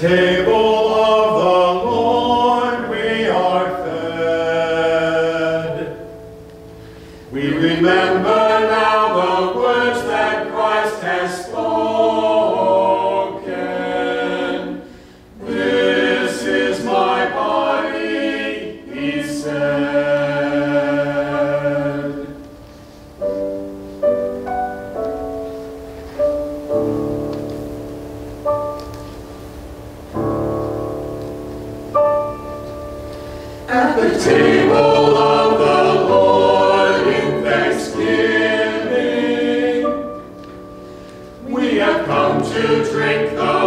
table of the Lord we are fed. We remember now the words that Christ has spoken. to drink the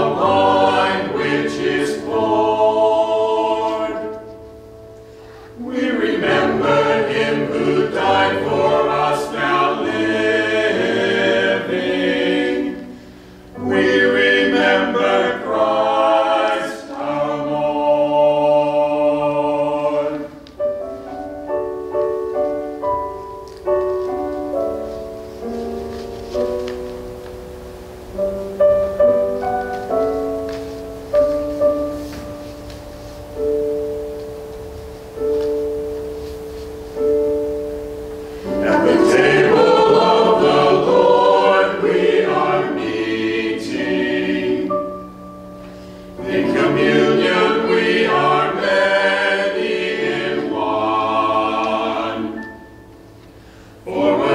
For